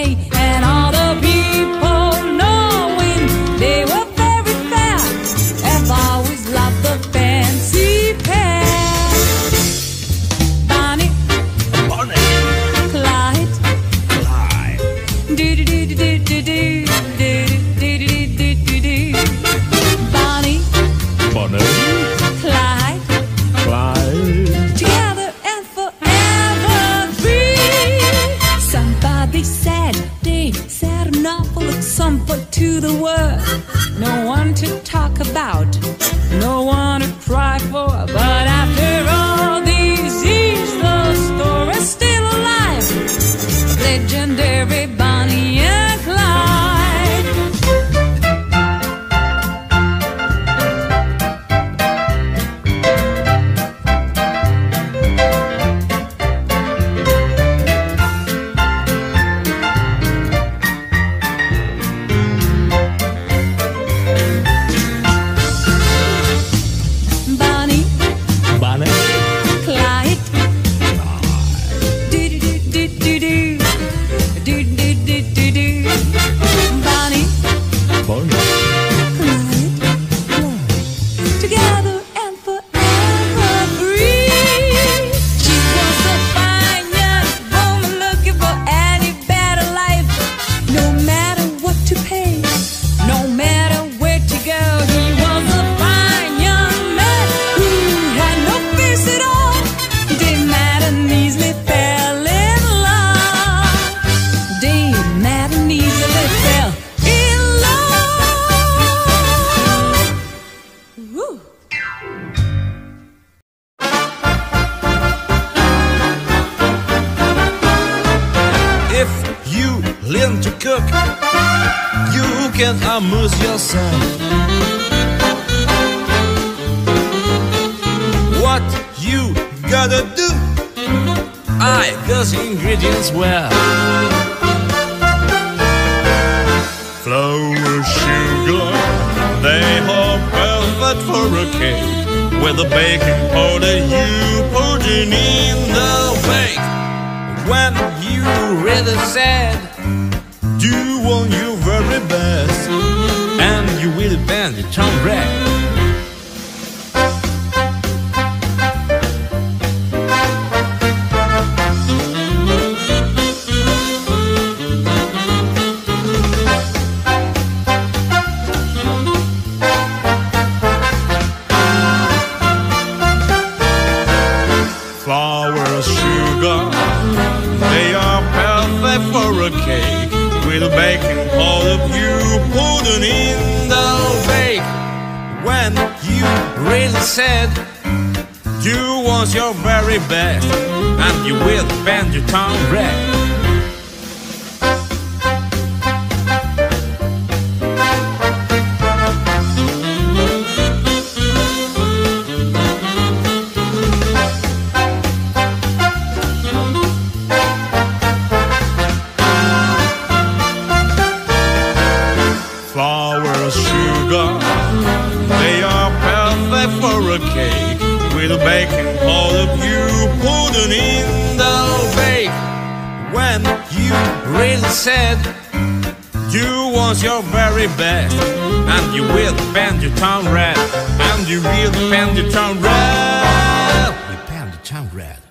hey, look some put to the world. No one to talk about, no one to cry for, but I and amuse yourself. What you gotta do? I those ingredients well. Flour, sugar, they are perfect for a cake. With the baking powder you put in the bake. When you really said, do on your very best And you will bend the tongue back said you was your very best, and you will bend your tongue red. that you really said you was your very best. And you will bend your tongue red. And you will bend your tongue red. You bend your tongue red.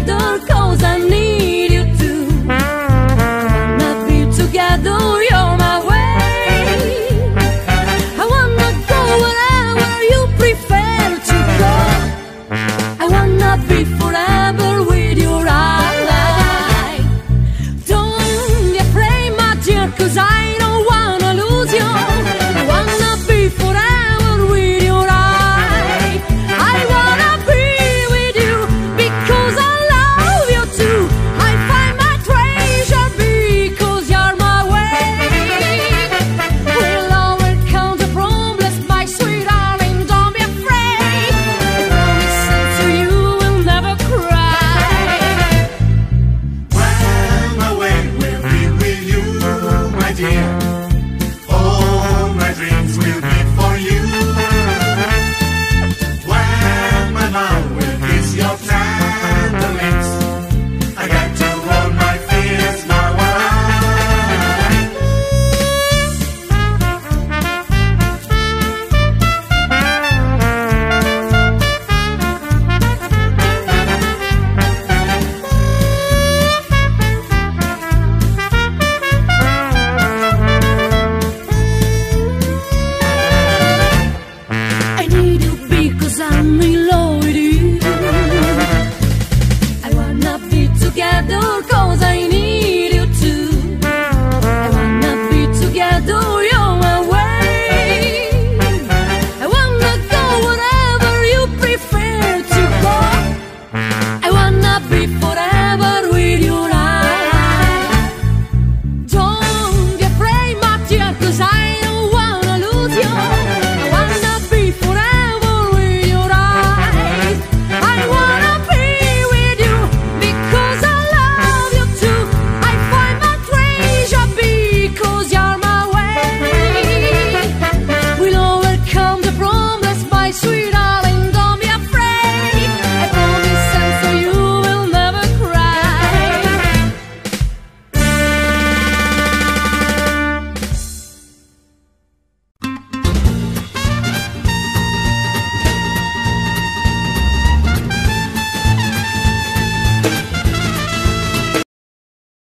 adorco